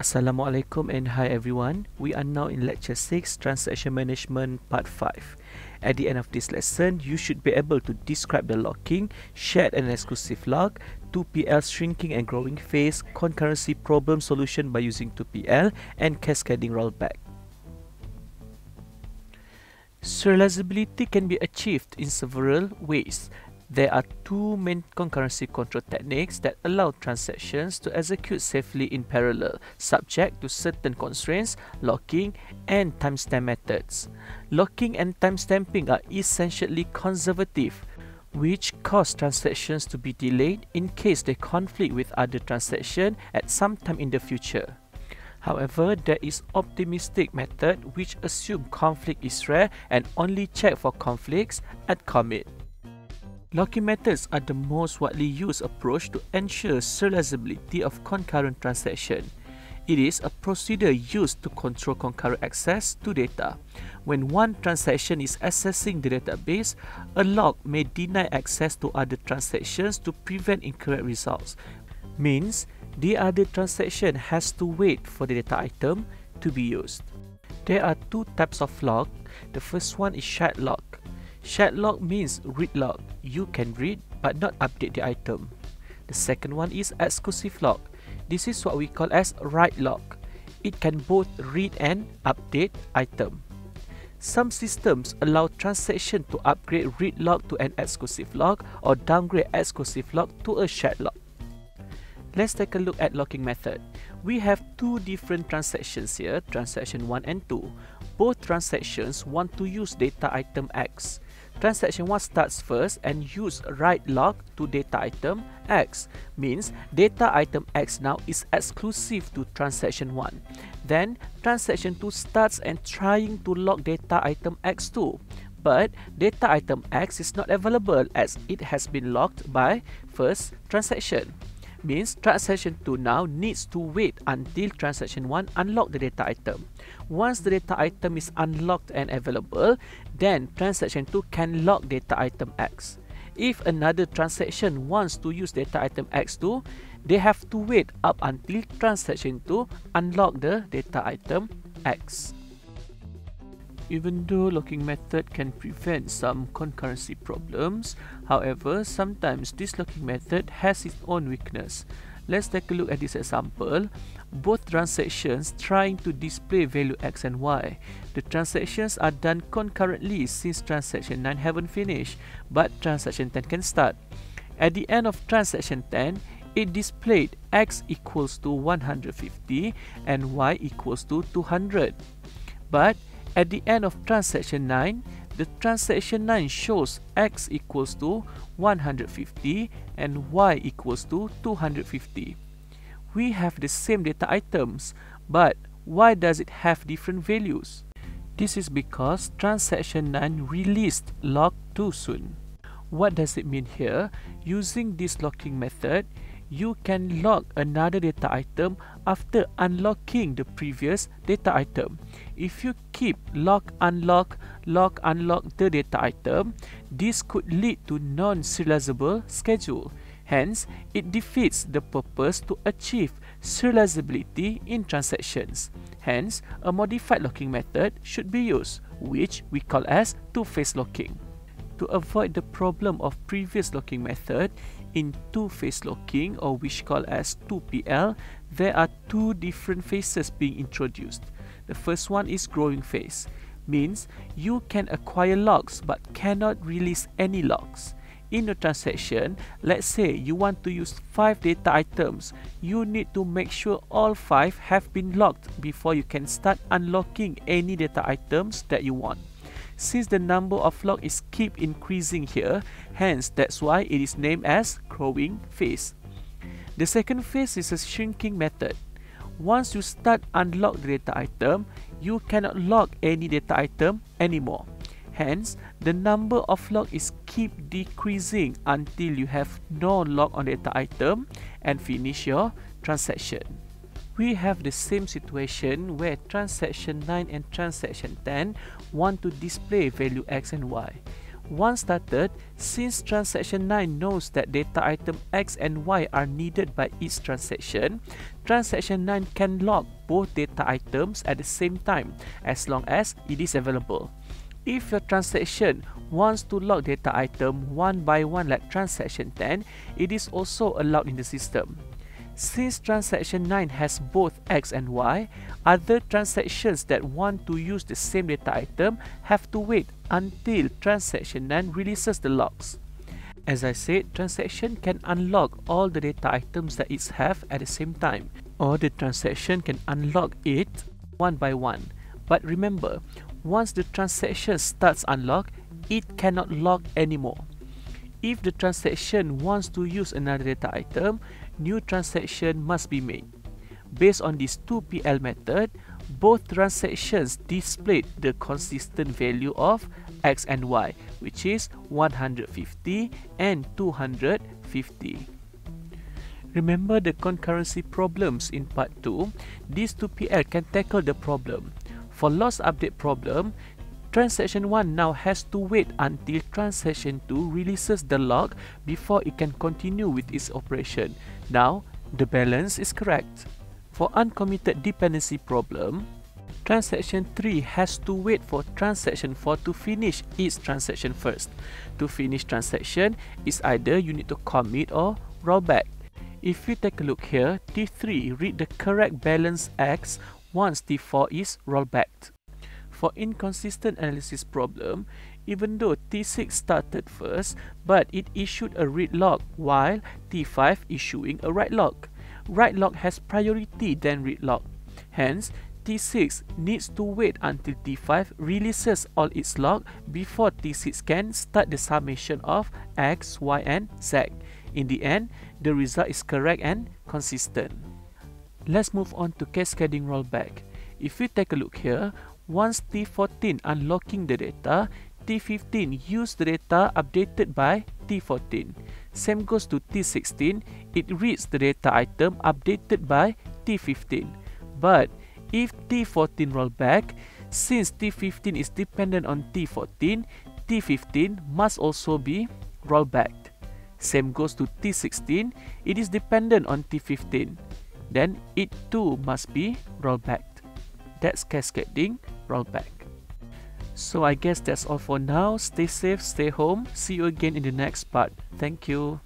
Assalamualaikum and hi everyone. We are now in lecture 6 Transaction Management part 5. At the end of this lesson, you should be able to describe the locking, shared and exclusive lock, 2PL shrinking and growing phase, concurrency problem solution by using 2PL and cascading rollback. Serializability can be achieved in several ways there are two main concurrency control techniques that allow transactions to execute safely in parallel, subject to certain constraints, locking, and timestamp methods. Locking and timestamping are essentially conservative, which cause transactions to be delayed in case they conflict with other transactions at some time in the future. However, there is optimistic method which assume conflict is rare and only check for conflicts at commit. Locking methods are the most widely used approach to ensure serializability of concurrent transaction. It is a procedure used to control concurrent access to data. When one transaction is accessing the database, a lock may deny access to other transactions to prevent incorrect results. Means, the other transaction has to wait for the data item to be used. There are two types of lock. The first one is shared lock. Shared means read lock. You can read but not update the item. The second one is exclusive lock. This is what we call as write lock. It can both read and update item. Some systems allow transaction to upgrade read lock to an exclusive lock or downgrade exclusive lock to a shared lock. Let's take a look at locking method. We have two different transactions here, transaction 1 and 2. Both transactions want to use data item X. Transaction 1 starts first and use write lock to data item X means data item X now is exclusive to transaction 1. Then transaction 2 starts and trying to lock data item X2 but data item X is not available as it has been locked by first transaction means transaction 2 now needs to wait until transaction 1 unlock the data item. Once the data item is unlocked and available, then transaction 2 can lock data item X. If another transaction wants to use data item X2, they have to wait up until transaction 2 unlock the data item X. Even though locking method can prevent some concurrency problems, however, sometimes this locking method has its own weakness. Let's take a look at this example. Both transactions trying to display value x and y. The transactions are done concurrently since transaction 9 haven't finished, but transaction 10 can start. At the end of transaction 10, it displayed x equals to 150 and y equals to 200. But at the end of transaction 9, the transaction 9 shows x equals to 150 and y equals to 250. We have the same data items, but why does it have different values? This is because transaction 9 released lock too soon. What does it mean here? Using this locking method, you can lock another data item after unlocking the previous data item. If you keep lock unlock lock unlock the data item, this could lead to non-serializable schedule. Hence, it defeats the purpose to achieve serializability in transactions. Hence, a modified locking method should be used, which we call as two-phase locking. To avoid the problem of previous locking method, in two-phase locking or which called as 2PL, there are two different phases being introduced. The first one is growing phase, means you can acquire locks but cannot release any locks. In a transaction, let's say you want to use 5 data items, you need to make sure all 5 have been locked before you can start unlocking any data items that you want. Since the number of lock is keep increasing here, hence that's why it is named as growing phase. The second phase is a shrinking method. Once you start unlock the data item, you cannot lock any data item anymore. Hence, the number of lock is keep decreasing until you have no lock on data item and finish your transaction we have the same situation where transaction 9 and transaction 10 want to display value x and y. Once started, since transaction 9 knows that data item X and Y are needed by each transaction, transaction 9 can lock both data items at the same time as long as it is available. If your transaction wants to lock data item one by one like transaction 10, it is also allowed in the system. Since transaction 9 has both X and Y, other transactions that want to use the same data item have to wait until transaction 9 releases the locks. As I said, transaction can unlock all the data items that it have at the same time, or the transaction can unlock it one by one. But remember, once the transaction starts unlock, it cannot lock anymore. If the transaction wants to use another data item, new transaction must be made. Based on this 2PL method, both transactions displayed the consistent value of x and y, which is 150 and 250. Remember the concurrency problems in part 2? This 2PL can tackle the problem. For lost update problem, transaction 1 now has to wait until transaction 2 releases the lock before it can continue with its operation. Now, the balance is correct. For uncommitted dependency problem, transaction 3 has to wait for transaction 4 to finish its transaction first. To finish transaction, is either you need to commit or rollback. If you take a look here, T3 read the correct balance X once T4 is rollbacked. For inconsistent analysis problem, even though T6 started first, but it issued a read log while T5 issuing a write log. Write log has priority than read log. Hence, T6 needs to wait until T5 releases all its log before T6 can start the summation of X, Y, and Z. In the end, the result is correct and consistent. Let's move on to cascading rollback. If we take a look here, once T14 unlocking the data, T15 use the data updated by T14. Same goes to T16, it reads the data item updated by T15. But if T14 roll back, since T15 is dependent on T14, T15 must also be rollbacked. Same goes to T16, it is dependent on T15 then it too must be rollbacked. That's cascading rollback. So I guess that's all for now. Stay safe, stay home. See you again in the next part. Thank you.